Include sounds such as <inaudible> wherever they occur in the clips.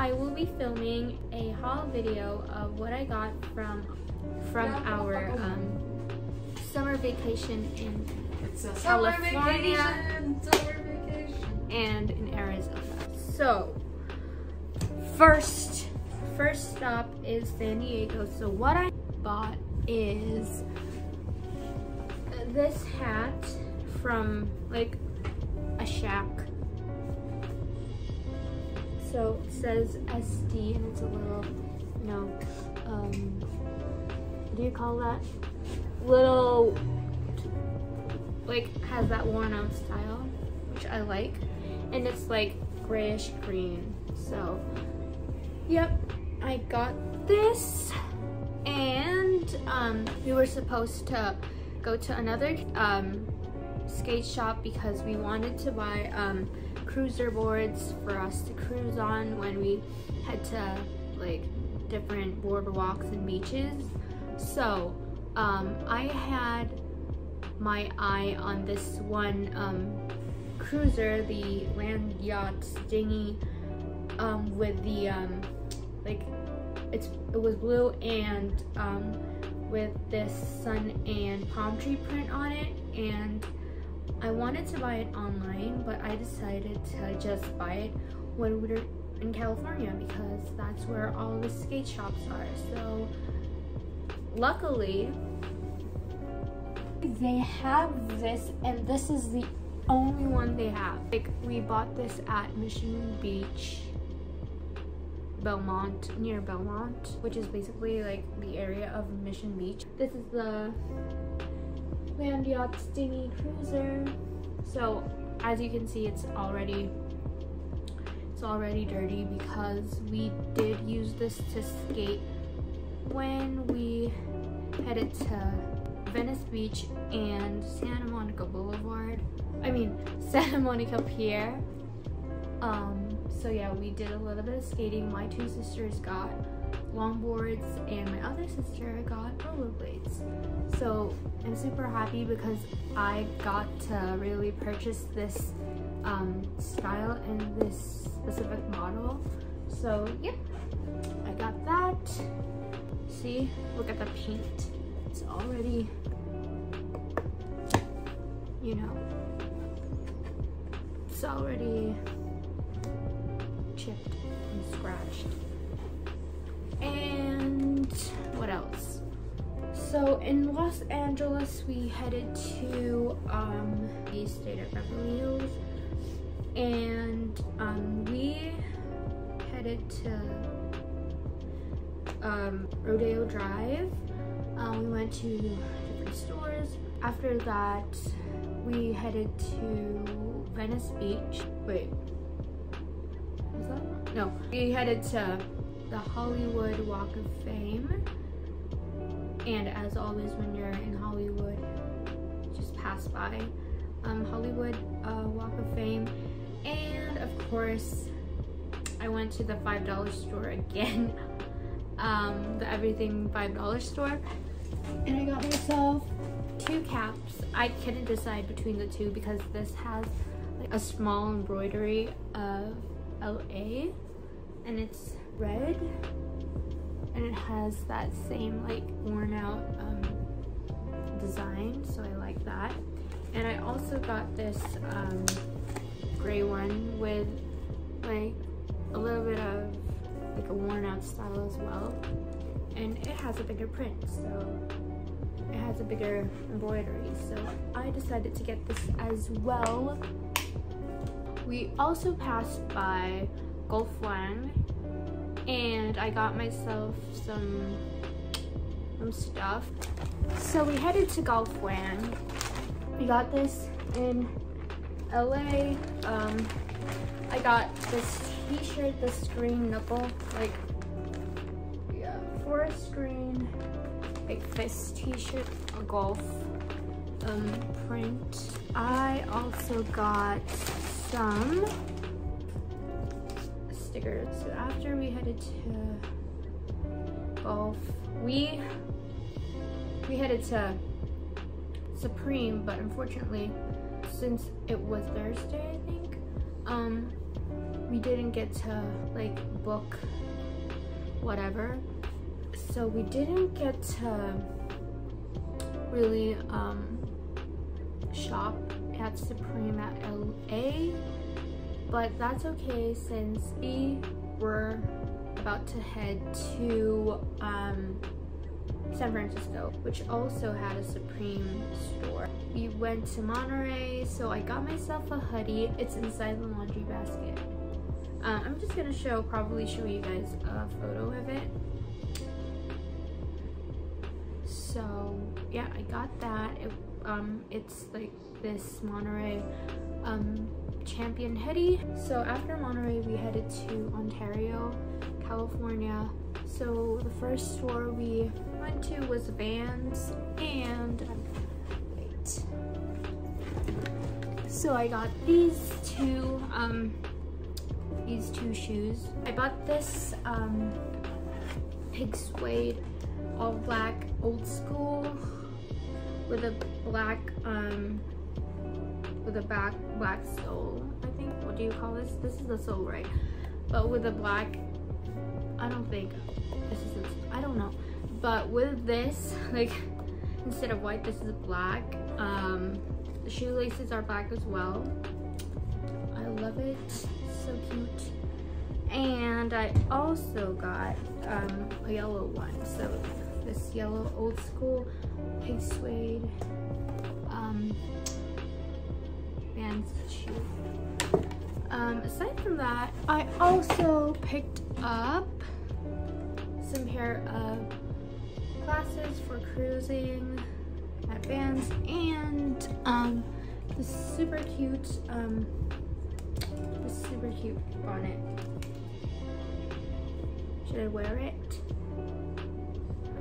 I will be filming a haul video of what I got from from our um, summer vacation in summer California. vacation. Summer vacation. and in Arizona. So, first, first stop is San Diego. So what I bought is this hat from like a shack. So it says SD and it's a little, you know, um, what do you call that? Little, like has that worn out style, which I like and it's like grayish green. So, yep, I got this. And um, we were supposed to go to another um, skate shop because we wanted to buy um, cruiser boards for us to cruise on when we head to like different boardwalks and beaches. So, um, I had my eye on this one um, cruiser, the land yacht dinghy, um, with the um, like it's it was blue and um, with this sun and palm tree print on it, and I wanted to buy it online, but I decided to just buy it when we were in California because that's where all the skate shops are. So luckily they have this and this is the only one they have. Like we bought this at Mission Beach, Belmont, near Belmont, which is basically like the area of Mission Beach. This is the Landyachtz Dinghy Cruiser. So as you can see, it's already it's already dirty because we did use this to skate when we headed to Venice Beach and Santa Monica Boulevard. I mean, <laughs> Santa Monica Pier. Um, so yeah, we did a little bit of skating. My two sisters got longboards and my sister got rollerblades. So I'm super happy because I got to really purchase this um, style and this specific model. So yep, I got that. See, look at the paint. It's already, you know, it's already chipped and scratched. And what else? So in Los Angeles, we headed to um, the state of Beverly Hills, and um, we headed to um, Rodeo Drive. Um, we went to different stores. After that, we headed to Venice Beach. Wait, was that? No, we headed to the Hollywood Walk of Fame. And as always, when you're in Hollywood, just pass by um, Hollywood uh, Walk of Fame. And of course, I went to the $5 store again. <laughs> um, the Everything $5 store. And I got myself two caps. I couldn't decide between the two because this has like a small embroidery of LA and it's red and it has that same like worn out um, design so I like that. And I also got this um, gray one with like a little bit of like a worn out style as well. And it has a bigger print so it has a bigger embroidery. So I decided to get this as well. We also passed by Golf Wang and I got myself some some stuff. So we headed to Golf Wang we got this in LA um I got this t-shirt the screen knuckle like yeah for a screen like this t-shirt a golf um print. I also got some stickers so after we headed to golf we we headed to Supreme but unfortunately since it was Thursday I think um we didn't get to like book whatever. So we didn't get to really um, shop at Supreme at LA, but that's okay since we were about to head to um, San Francisco, which also had a Supreme store. We went to Monterey, so I got myself a hoodie. It's inside the laundry basket. Uh, I'm just gonna show, probably show you guys a photo of it. So yeah, I got that. It, um, it's like this Monterey um, champion hoodie. So after Monterey, we headed to Ontario, California. So the first store we went to was Vans and wait. So I got these two um, these two shoes. I bought this um, pig suede all black Old Skool with a black um, with a back black sole I think what do you call this? This is the sole right? But with a black I don't think this is I don't know. But with this <laughs> like instead of white this is black. Um, the shoelaces are black as well. I love it. So cute. And I also got um, a yellow one. So this yellow Old Skool pig suede um, Vans shoe. Um, aside from that, I also picked up some pair of glasses for cruising at Vans and um, this super cute um, this super cute bonnet. Should I wear it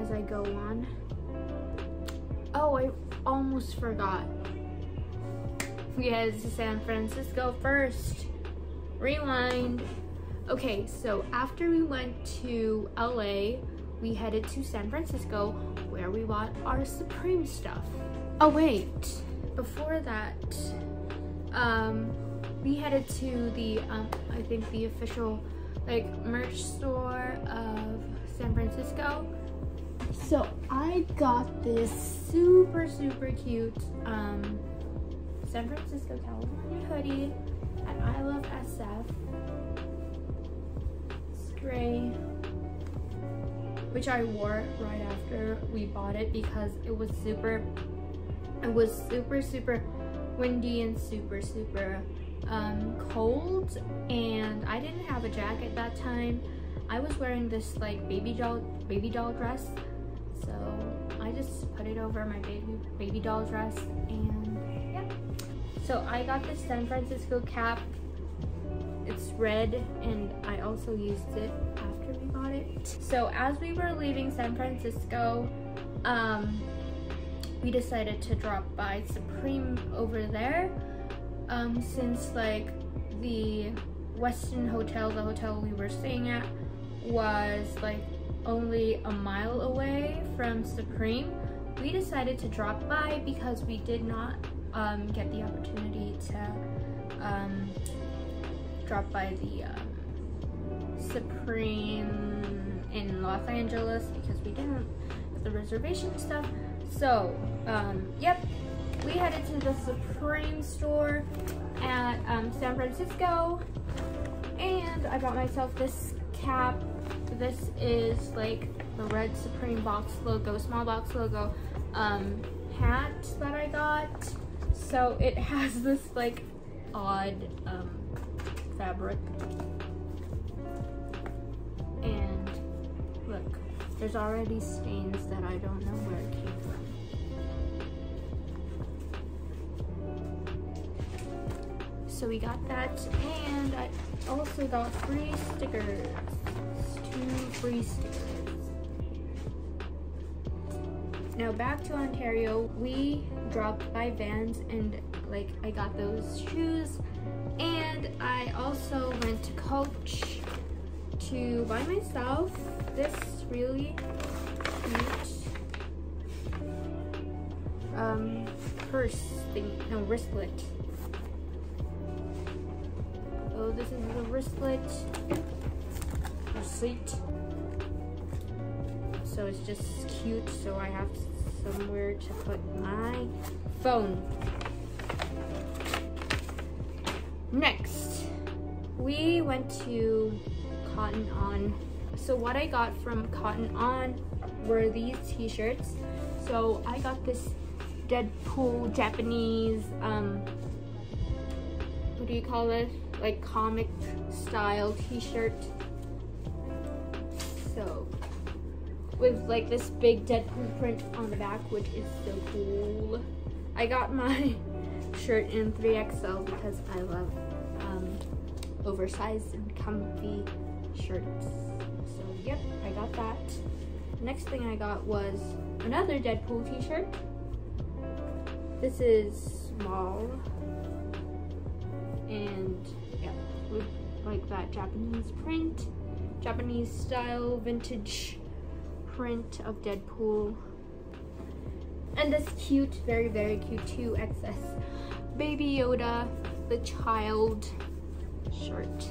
as I go on? Oh, I almost forgot. We headed to San Francisco first. Rewind. Okay, so after we went to LA, we headed to San Francisco where we bought our Supreme stuff. Oh wait, before that, um, we headed to the, um, I think the official like merch store of San Francisco. So I got this super, super cute um, San Francisco, California hoodie at I Love SF. It's gray, which I wore right after we bought it because it was super, it was super, super windy and super, super um, cold and I didn't have a jacket that time. I was wearing this like baby doll baby doll dress so I just put it over my baby baby doll dress and. So I got this San Francisco cap. It's red and I also used it after we got it. So as we were leaving San Francisco, um, we decided to drop by Supreme over there um, since like the Westin Hotel, the hotel we were staying at, was like only a mile away from Supreme, we decided to drop by because we did not um, get the opportunity to um, drop by the um, Supreme in Los Angeles because we didn't the reservation stuff. So, um, yep, we headed to the Supreme store at um, San Francisco and I got myself this cap. This is like the red Supreme box logo, small box logo um, hat that I got. So it has this like odd um, fabric. And look, there's already stains that I don't know where it came from. So we got that and I also got free stickers. Two free stickers. Now back to Ontario, we dropped by Vans and like I got those shoes. And I also went to Coach to buy myself this really cute um, purse thing, no wristlet. Oh this is the wristlet. Receipt. So it's just cute. So I have somewhere to put my phone. Next, we went to Cotton On. So what I got from Cotton On were these t-shirts. So I got this Deadpool Japanese, um, what do you call it? Like comic style t-shirt. With like this big Deadpool print on the back, which is so cool. I got my <laughs> shirt in 3XL because I love um, oversized and comfy shirts. So, yep, I got that. Next thing I got was another Deadpool t-shirt. This is small and yeah, with like that Japanese print, Japanese style vintage print of Deadpool. And this cute, very, very cute 2XS Baby Yoda, the child shirt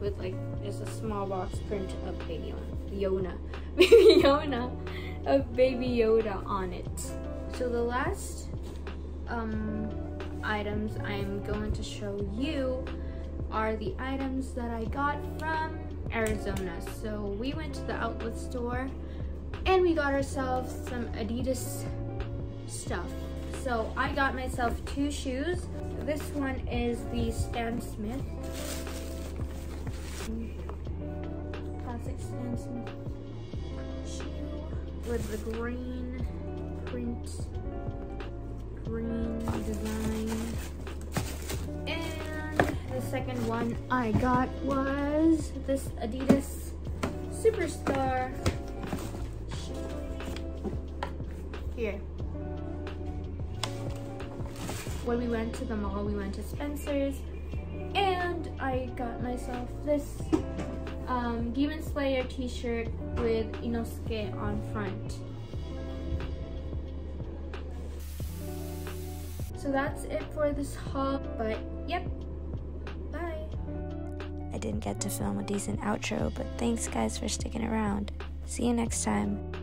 with like just a small box print of Baby Yoda, <laughs> Baby Yoda, of Baby Yoda on it. So the last um, items I'm going to show you are the items that I got from Arizona. So we went to the outlet store and we got ourselves some Adidas stuff. So I got myself two shoes. This one is the Stan Smith. Classic Stan Smith shoe with the green print, green design. And the second one I got was this Adidas Superstar here. When we went to the mall, we went to Spencer's and I got myself this um, Demon Slayer t-shirt with Inosuke on front. So that's it for this haul, but yep, bye. I didn't get to film a decent outro, but thanks guys for sticking around. See you next time.